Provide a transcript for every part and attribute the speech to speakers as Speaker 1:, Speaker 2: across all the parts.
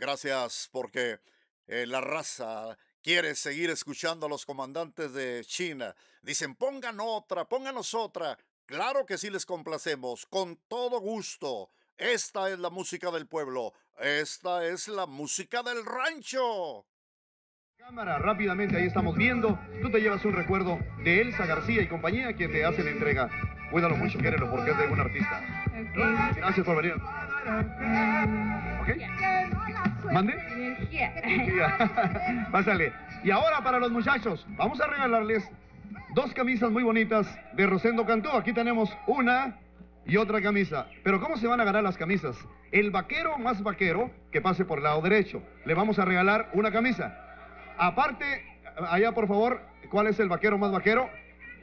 Speaker 1: Gracias porque eh, la raza quiere seguir escuchando a los comandantes de China. Dicen, pongan otra, pónganos otra. Claro que sí les complacemos, con todo gusto. Esta es la música del pueblo, esta es la música del rancho.
Speaker 2: Cámara, rápidamente ahí estamos viendo. Tú te llevas un recuerdo de Elsa García y compañía que te hacen entrega. Cuídalo mucho, quédelo porque es de un artista. Gracias por venir. ¿Ok? ¿Mande? Pásale. Y ahora para los muchachos, vamos a regalarles dos camisas muy bonitas de Rosendo Cantú. Aquí tenemos una y otra camisa. Pero ¿cómo se van a ganar las camisas? El vaquero más vaquero que pase por el lado derecho. Le vamos a regalar una camisa. Aparte, allá por favor, ¿cuál es el vaquero más vaquero?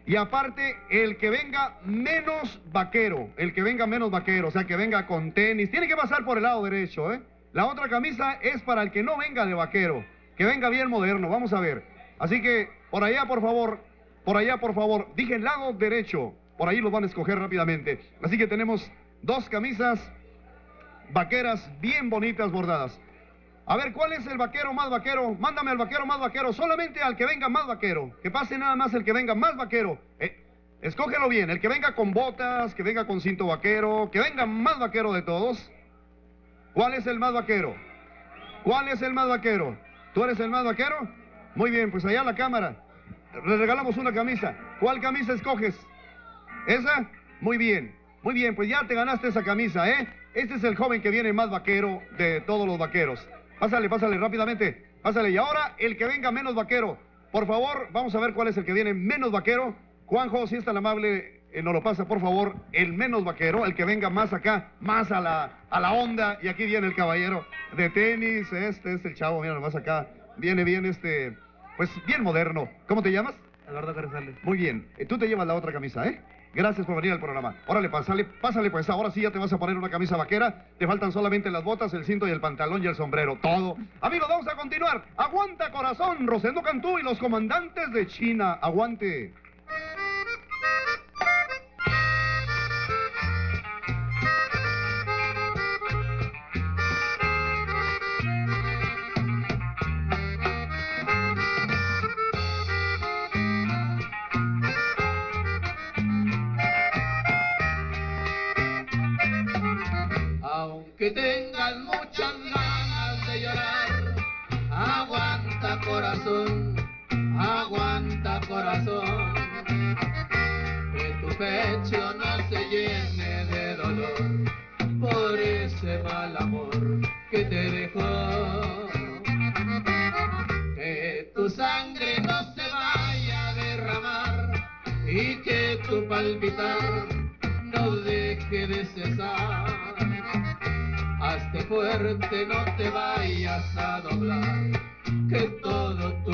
Speaker 2: Y aparte, el que venga menos vaquero, el que venga menos vaquero, o sea, que venga con tenis, tiene que pasar por el lado derecho, ¿eh? La otra camisa es para el que no venga de vaquero, que venga bien moderno, vamos a ver. Así que, por allá, por favor, por allá, por favor, dije el lado derecho, por ahí los van a escoger rápidamente. Así que tenemos dos camisas vaqueras bien bonitas bordadas. A ver, ¿cuál es el vaquero más vaquero? Mándame al vaquero más vaquero, solamente al que venga más vaquero. Que pase nada más el que venga más vaquero. Eh, escógelo bien, el que venga con botas, que venga con cinto vaquero, que venga más vaquero de todos. ¿Cuál es el más vaquero? ¿Cuál es el más vaquero? ¿Tú eres el más vaquero? Muy bien, pues allá la cámara. Le regalamos una camisa. ¿Cuál camisa escoges? ¿Esa? Muy bien. Muy bien, pues ya te ganaste esa camisa, ¿eh? Este es el joven que viene más vaquero de todos los vaqueros. Pásale, pásale rápidamente. Pásale. Y ahora el que venga menos vaquero. Por favor, vamos a ver cuál es el que viene menos vaquero. Juanjo, si es tan amable, eh, nos lo pasa, por favor. El menos vaquero, el que venga más acá, más a la, a la onda. Y aquí viene el caballero de tenis. Este es el chavo, mira más acá. Viene bien este, pues bien moderno. ¿Cómo te llamas?
Speaker 3: Eduardo Carrizales.
Speaker 2: Muy bien. Eh, Tú te llevas la otra camisa, ¿eh? Gracias por venir al programa. Órale, pásale, pásale pues. Ahora sí ya te vas a poner una camisa vaquera. Te faltan solamente las botas, el cinto y el pantalón y el sombrero. Todo. Amigos, vamos a continuar. Aguanta corazón, Rosendo Cantú y los comandantes de China. Aguante.
Speaker 4: Aunque tengas muchas ganas de llorar, aguanta corazón, aguanta corazón, que tu pecho no se llene de dolor por ese mal amor que te dejó. Que tu sangre no se vaya a derramar y que tu palpitar no deje de cesar. Hazte fuerte, no te vayas a doblar, que todo tu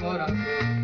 Speaker 4: Aguanta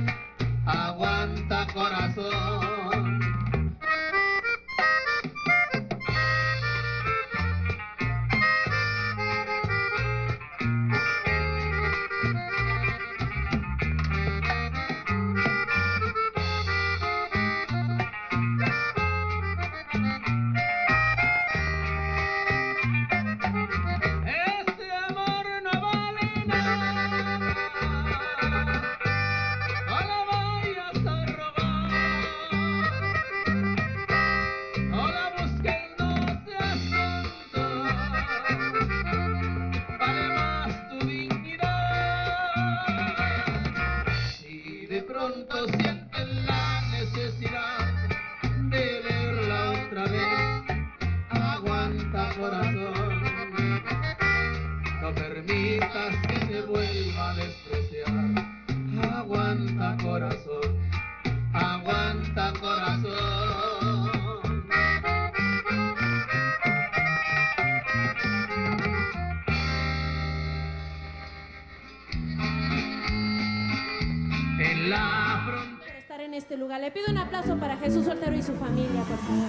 Speaker 3: en este lugar. Le pido un aplauso para Jesús Soltero y su familia, por favor.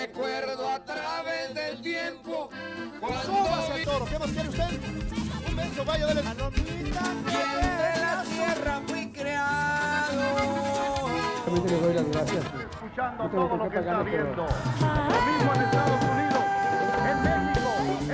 Speaker 5: Recuerdo a través del tiempo cuando
Speaker 2: Súbase al toro. ¿Qué más quiere usted? Un beso, vaya, dale.
Speaker 5: bien de la tierra fui creado.
Speaker 6: Realmente le doy las gracias.
Speaker 2: Escuchando todo lo que está viendo. Lo mismo en Estados Unidos, en México,